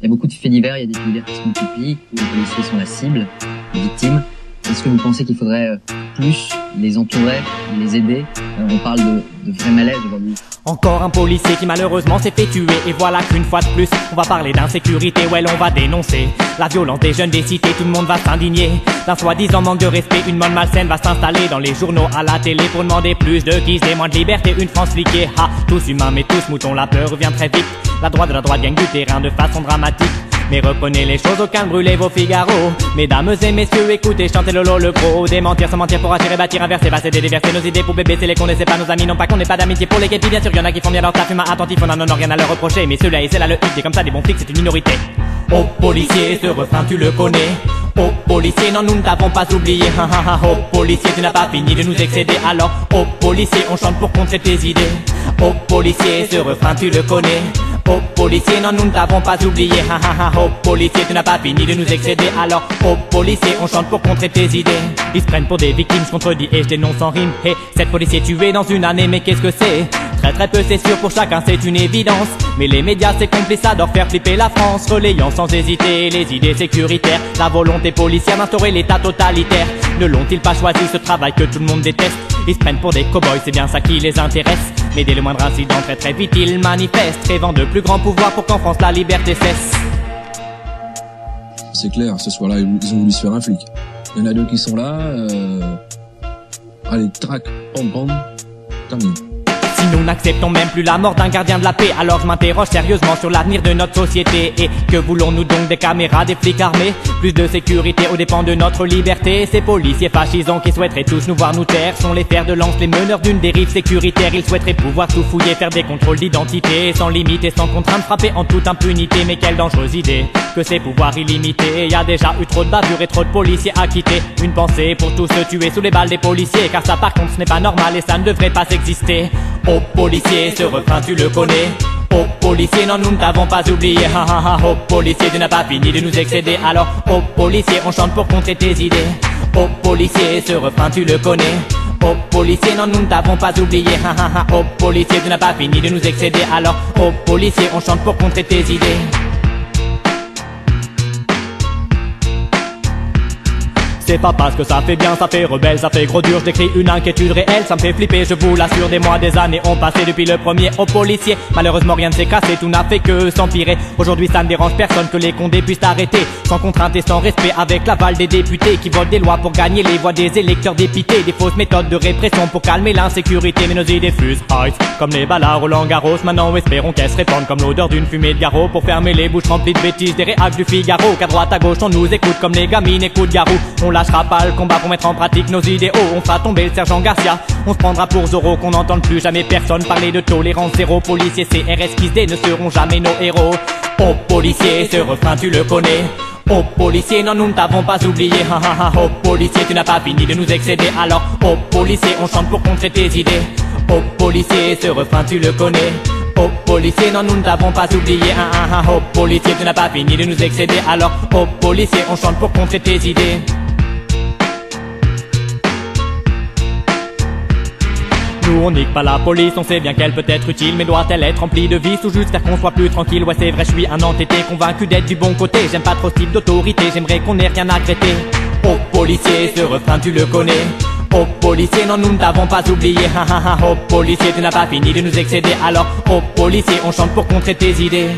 Il y a beaucoup de faits divers, il y a des faits qui se multiplient, où les policiers sont la cible, les victimes. Est-ce que vous pensez qu'il faudrait euh, plus les entourer, les aider? Euh, On parle de, de vrai malaise aujourd'hui. Encore un policier qui malheureusement s'est fait tuer. Et voilà qu'une fois de plus on va parler d'insécurité. Ouais l'on va dénoncer la violence des jeunes des cités. Tout le monde va s'indigner. D'un soi-disant manque de respect Une mode malsaine va s'installer dans les journaux à la télé Pour demander plus de guise et moins de liberté. Une France fliquée, ha, tous humains mais tous moutons. La peur revient très vite, la droite de la droite gagne du terrain de façon dramatique mais reprenez les choses, aucun ne brûlez vos Figaro Mesdames et messieurs, écoutez, chantez Lolo le gros. Démentir sans mentir pour attirer, bâtir, inverser, passer, déverser nos idées pour bébé C'est les qu'on c'est pas nos amis, non pas qu'on n'ait pas d'amitié pour les képis Bien sûr, y'en a qui font bien leur taf, humain attentif, on en a rien à leur reprocher. Mais ceux-là et c'est là le hit, et comme ça des bons flics, c'est une minorité. Oh policier, ce refrain tu le connais. Oh policier, non nous ne t'avons pas oublié. Oh policier, tu n'as pas fini de nous excéder. Alors oh policier, on chante pour contrer tes idées. Oh policier, ce refrain tu le connais Oh policier, non nous ne t'avons pas oublié. Ha, ha, ha. Oh policier, tu n'as pas fini de nous excéder. Alors oh policier, on chante pour contrer tes idées. Ils se prennent pour des victimes, je contredis et je dénonce en rime. Hey, sept policiers tués dans une année, mais qu'est-ce que c'est? Très très peu c'est sûr pour chacun c'est une évidence Mais les médias c'est complice adorent faire flipper la France Relayant sans hésiter les idées sécuritaires La volonté policière d'instaurer l'état totalitaire Ne l'ont-ils pas choisi ce travail que tout le monde déteste? Ils se prennent pour des cow-boys c'est bien ça qui les intéresse Mais dès le moindre incident très très vite ils manifestent Rêvant de plus grands pouvoirs pour qu'en France la liberté cesse C'est clair, ce soir-là, ils ont voulu se faire un flic. Il y en a deux qui sont là. Euh... Allez, trac, pom pom, terminé. N'acceptons même plus la mort d'un gardien de la paix, alors je m'interroge sérieusement sur l'avenir de notre société. Et que voulons-nous donc des caméras, des flics armés? Plus de sécurité aux dépens de notre liberté. Ces policiers fascisants qui souhaiteraient tous nous voir nous taire sont les fers de lance, les meneurs d'une dérive sécuritaire. Ils souhaiteraient pouvoir tout fouiller, faire des contrôles d'identité, sans limite et sans contrainte, frapper en toute impunité. Mais quelle dangereuse idée que ces pouvoirs illimités. Y a déjà eu trop de bavures et trop de policiers acquittés. Une pensée pour tous se tuer sous les balles des policiers, car ça par contre ce n'est pas normal et ça ne devrait pas exister. Policier, ce refrain tu le connais. Oh policier, non nous ne t'avons pas oublié. Ha, ha, ha. Oh policier, tu n'as pas fini de nous excéder. Alors oh policier, on chante pour contrer tes idées. Oh policier, ce refrain tu le connais. Oh policier, non nous ne t'avons pas oublié. Ha, ha, ha. Oh policier, tu n'as pas fini de nous excéder. Alors oh policier, on chante pour contrer tes idées C'est pas parce que ça fait bien, ça fait rebelle, ça fait gros dur, j'écris une inquiétude réelle, ça me fait flipper, je vous l'assure, des mois, des années ont passé depuis le premier au policier. Malheureusement rien ne s'est cassé, tout n'a fait que s'empirer. Aujourd'hui ça ne dérange personne que les condés puissent arrêter, sans contrainte et sans respect, avec l'aval des députés qui volent des lois pour gagner les voix des électeurs dépités, des fausses méthodes de répression pour calmer l'insécurité, mais nos idées fusent, comme les ballards Roland Garros, maintenant espérons qu'elles se répandent comme l'odeur d'une fumée de garrot pour fermer les bouches remplies de bêtises, des réacs du Figaro, qu'à droite à gauche on nous écoute comme les gamines. Écoutent Garou, lâchera pas le combat pour mettre en pratique nos idéaux. On fera tomber le sergent Garcia. On se prendra pour Zoro qu'on n'entende plus jamais personne parler de tolérance zéro. Policiers CRS qui ne seront jamais nos héros. Oh policier, ce refrain tu le connais. Oh policier, non nous ne t'avons pas oublié. Oh policier, tu n'as pas fini de nous excéder. Alors oh policier, on chante pour contrer tes idées. Oh policier, ce refrain tu le connais. Oh policier, non nous ne t'avons pas oublié. Oh policier, tu n'as pas fini de nous excéder. Alors oh policier, on chante pour contrer tes idées. Nous on nique pas la police, on sait bien qu'elle peut être utile Mais doit-elle être remplie de vices ou juste faire qu'on soit plus tranquille? Ouais c'est vrai je suis un entêté, convaincu d'être du bon côté J'aime pas trop ce type d'autorité, j'aimerais qu'on ait rien à regretter Oh policier, ce refrain tu le connais. Oh policier, non nous ne t'avons pas oublié. Oh policier, tu n'as pas fini de nous excéder. Alors oh policier, on chante pour contrer tes idées